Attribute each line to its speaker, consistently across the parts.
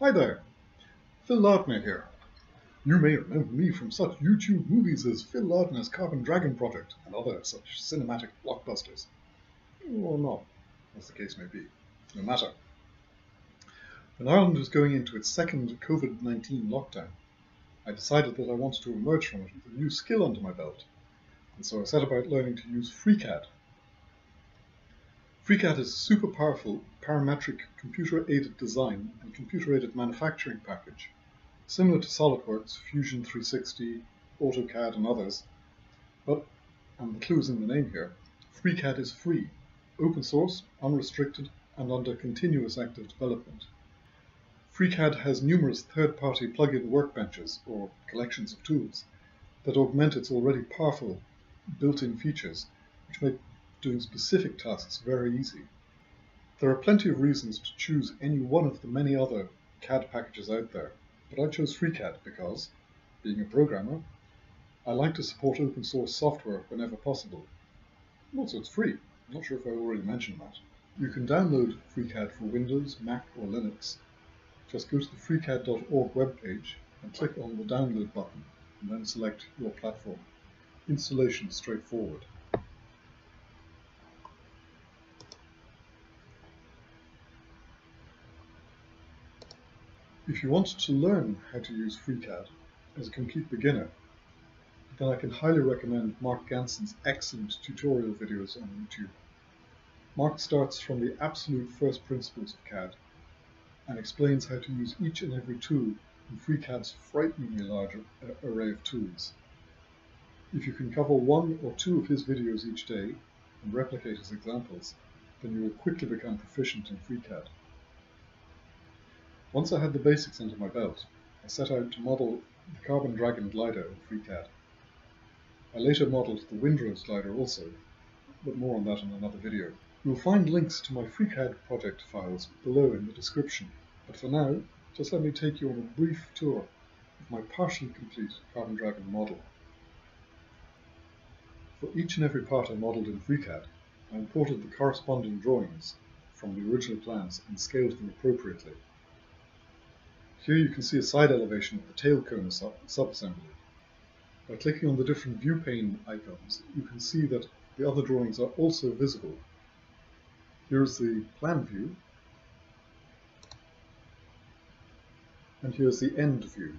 Speaker 1: Hi there, Phil Lardner here. You may remember me from such YouTube movies as Phil Lardner's Carbon Dragon Project and other such cinematic blockbusters. Or not, as the case may be. No matter. When Ireland was going into its second COVID-19 lockdown, I decided that I wanted to emerge from it with a new skill under my belt, and so I set about learning to use FreeCAD. FreeCAD is a super powerful parametric computer-aided design and computer-aided manufacturing package, similar to SolidWorks, Fusion 360, AutoCAD and others, but, and the clue is in the name here, FreeCAD is free, open source, unrestricted, and under continuous active development. FreeCAD has numerous third-party plug-in workbenches, or collections of tools, that augment its already powerful built-in features, which make doing specific tasks very easy. There are plenty of reasons to choose any one of the many other CAD packages out there, but I chose FreeCAD because, being a programmer, I like to support open source software whenever possible. Also, it's free. I'm not sure if I already mentioned that. You can download FreeCAD for Windows, Mac or Linux just go to the freecad.org webpage and click on the download button and then select your platform. Installation straightforward. If you want to learn how to use FreeCAD as a complete beginner, then I can highly recommend Mark Ganson's excellent tutorial videos on YouTube. Mark starts from the absolute first principles of CAD and explains how to use each and every tool in FreeCAD's frighteningly large array of tools. If you can cover one or two of his videos each day and replicate his examples, then you will quickly become proficient in FreeCAD. Once I had the basics under my belt, I set out to model the Carbon Dragon glider in FreeCAD. I later modelled the Windrose glider also, but more on that in another video. You'll find links to my FreeCAD project files below in the description, but for now, just let me take you on a brief tour of my partially complete Carbon Dragon model. For each and every part I modelled in FreeCAD, I imported the corresponding drawings from the original plans and scaled them appropriately. Here you can see a side elevation of the tail cone subassembly. By clicking on the different view pane icons, you can see that the other drawings are also visible Here's the plan view. And here's the end view.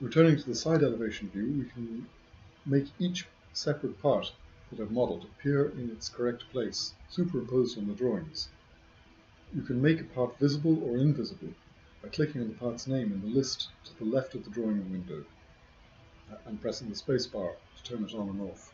Speaker 1: Returning to the side elevation view, we can make each separate part that I've modeled appear in its correct place, superimposed on the drawings. You can make a part visible or invisible by clicking on the part's name in the list to the left of the drawing window uh, and pressing the spacebar to turn it on and off.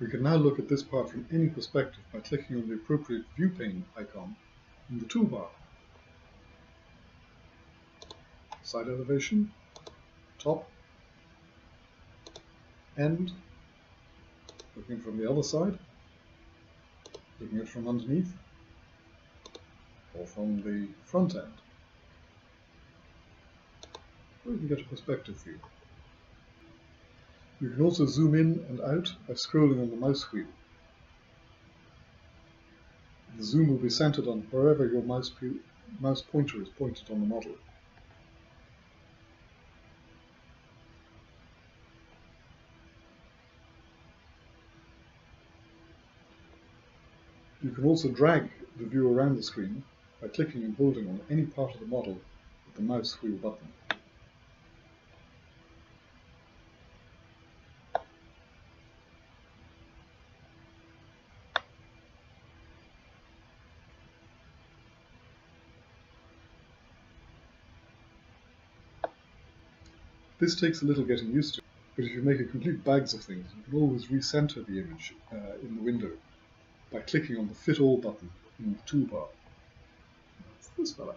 Speaker 1: We can now look at this part from any perspective by clicking on the appropriate view pane icon in the toolbar. Side elevation, top, end, looking from the other side, looking at it from underneath, or from the front end. Or can get a perspective view. You can also zoom in and out by scrolling on the mouse wheel. The zoom will be centered on wherever your mouse, mouse pointer is pointed on the model. You can also drag the view around the screen by clicking and holding on any part of the model with the mouse wheel button. This takes a little getting used to, but if you make a complete bags of things, you can always recenter the image uh, in the window by clicking on the Fit All button in the toolbar. That's this fella.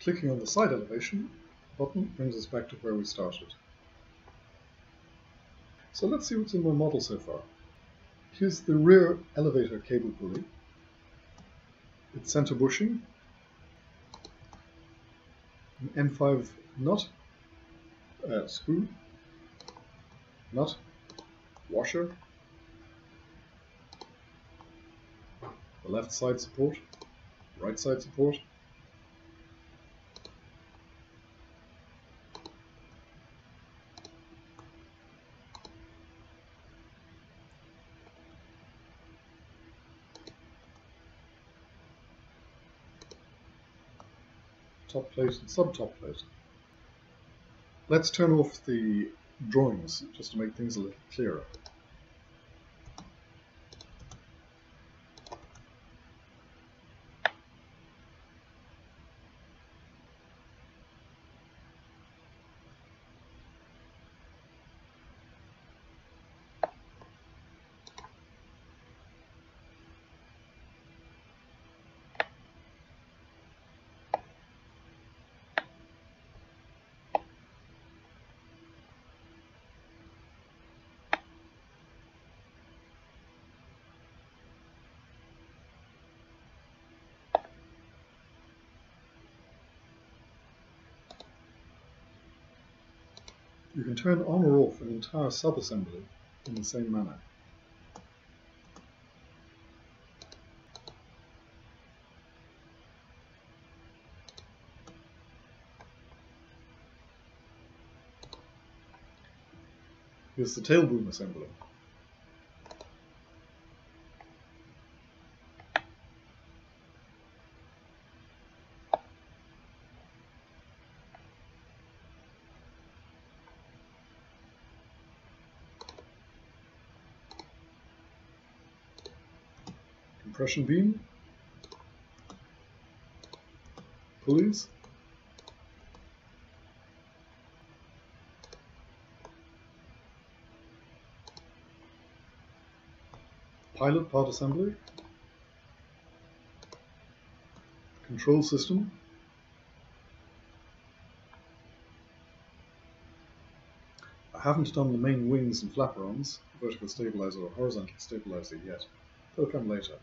Speaker 1: Clicking on the side elevation button brings us back to where we started. So let's see what's in my model so far. Here's the rear elevator cable pulley its center bushing, an M5 nut, uh, screw, nut, washer, the left side support, right side support, top plate and sub-top plate. Let's turn off the drawings just to make things a little clearer. You can turn on or off an entire subassembly in the same manner. Here's the tail boom assembly. Compression beam, pulleys, pilot part assembly, control system, I haven't done the main wings and flaperons, vertical stabilizer or horizontal stabilizer yet. They'll come later.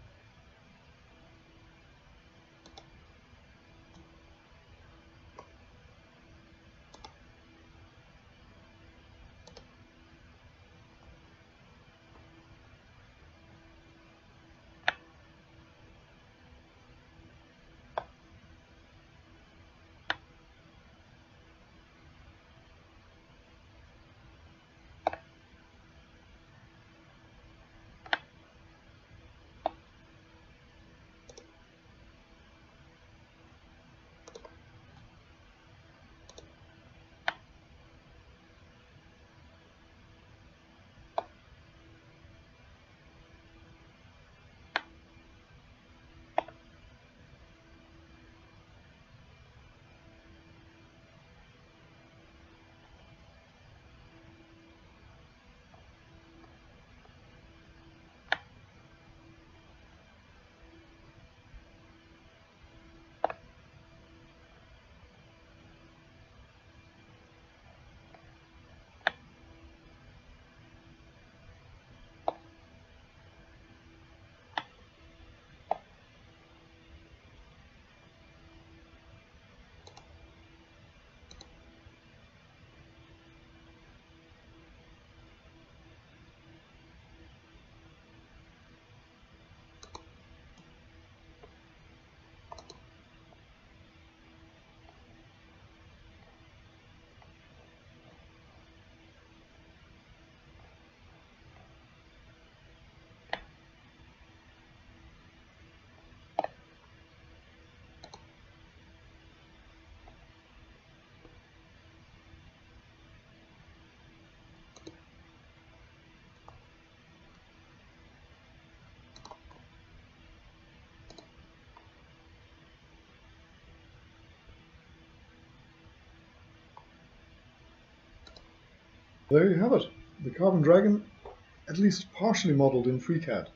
Speaker 1: There you have it, the Carbon Dragon, at least partially modelled in FreeCAD.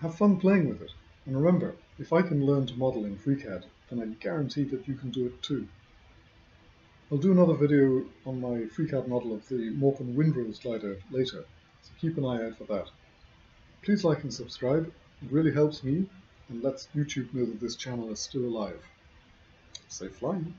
Speaker 1: Have fun playing with it, and remember, if I can learn to model in FreeCAD, then I guarantee that you can do it too. I'll do another video on my FreeCAD model of the Morphin Windrose glider later, so keep an eye out for that. Please like and subscribe, it really helps me and lets YouTube know that this channel is still alive. Safe flying!